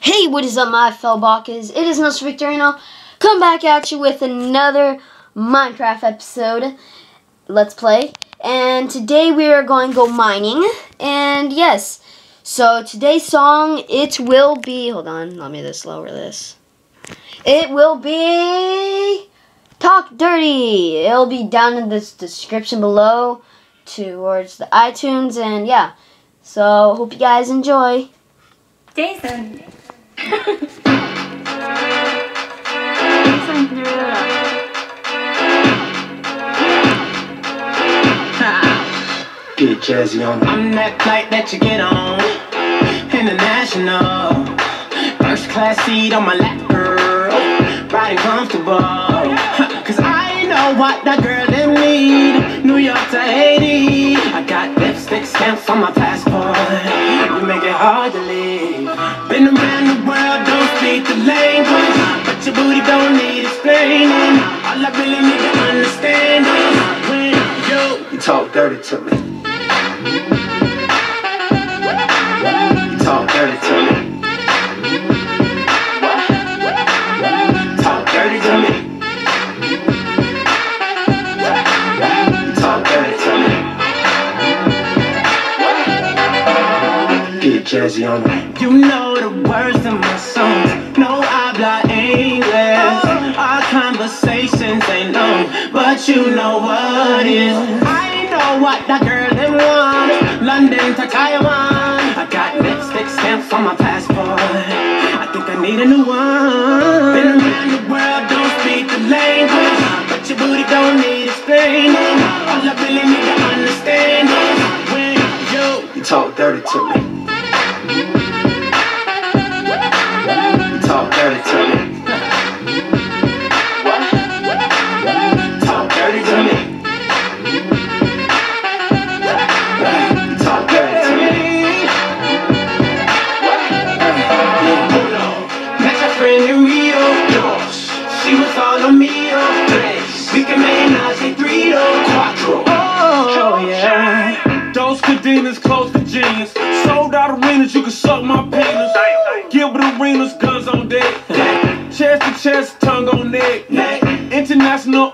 Hey, what is up, my fellow Baccas? It is Mr. Victorino. Come back at you with another Minecraft episode. Let's play. And today we are going to go mining. And yes, so today's song, it will be. Hold on, let me just lower this. It will be Talk Dirty. It'll be down in this description below towards the iTunes. And yeah, so hope you guys enjoy. Jason. Get jazzy on. I'm that flight that you get on. International. First class seat on my lap, girl. Riding comfortable. Cause I know what that girl them need. New York to Haiti. I got lipstick stamps on my passport. You make it hard to leave. Really need to understand when you, you talk dirty to me. You talk dirty to me. Talk dirty to me. You talk dirty to me. Get jazzy on me. You know the words in my songs. No habla English. But you know what is. I know what that girl them want. London to Taiwan. I got lipstick stamps on my passport. I think I need a new one. Been around the world, don't speak the language, Chest to chest, tongue on neck. International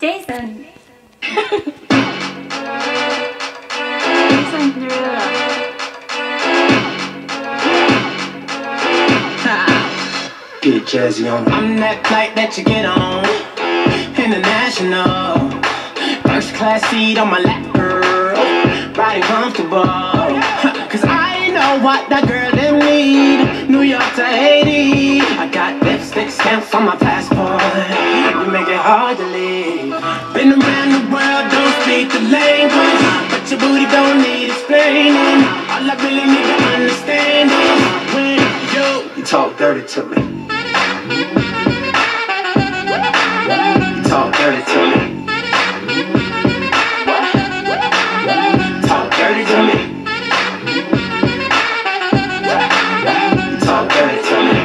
Jason. Jason Derulo. Get jazzy on me. I'm that flight that you get on. International. First class seat on my lap, girl. Riding comfortable. Cause I know what that girl them need. New York to Haiti. I got lipstick stamps on my dirty to me. You talk dirty to me. Talk dirty to me. Talk dirty to me.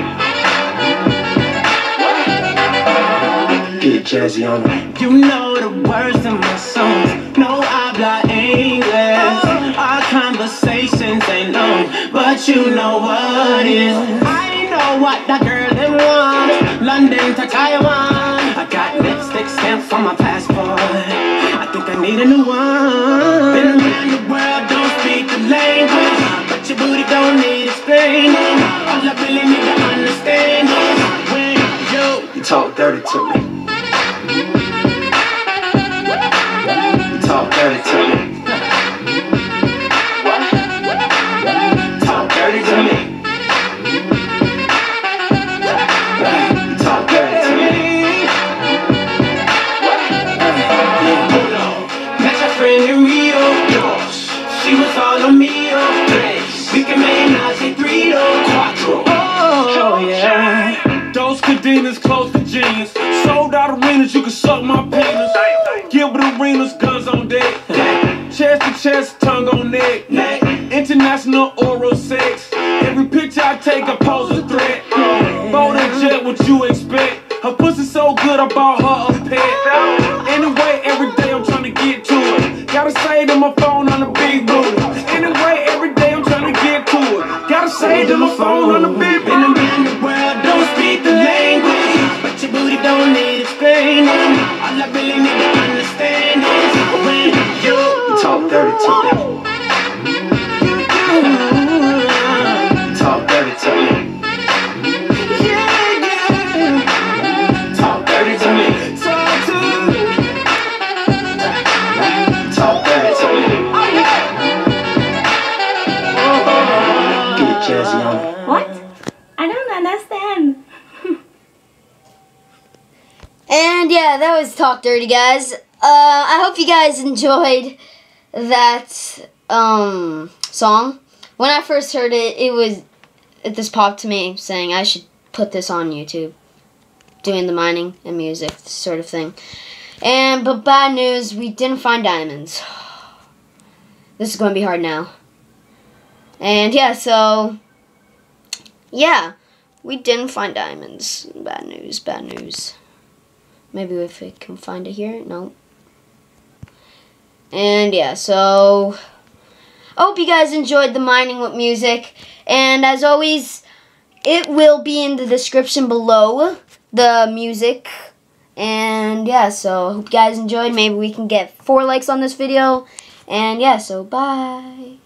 Get jazzy on me. You know the words in my songs. No I habla English. Our conversations ain't long, but you know what is. What that girl them want. London to Taiwan. I got lipstick stamps on my passport. I think I need a new one. in Rio. She was all on me, Tres. We can make Nazi three, cuatro. Oh, yeah. Those cadenas close to genius. Sold out arenas, you can suck my penis. Gilbert arenas, guns on bought her a pet. Anyway, every day I'm trying to get to it. Gotta say to my phone on the big booty. Anyway, every day I'm trying to get to it. Gotta say to my phone on the big In the, booty. in the world, don't speak the language, but your booty don't need explaining. All I really need to understand is when you talk dirty to me. And yeah, that was Talk Dirty, guys. Uh, I hope you guys enjoyed that um, song. When I first heard it, it was it just popped to me saying I should put this on YouTube, doing the mining and music sort of thing. And but bad news, we didn't find diamonds. This is going to be hard now. And yeah, so yeah, we didn't find diamonds. Bad news, bad news. Maybe if we can find it here. No. And yeah, so I hope you guys enjoyed the mining with music. And as always, it will be in the description below the music. And yeah, so I hope you guys enjoyed. Maybe we can get four likes on this video. And yeah, so bye.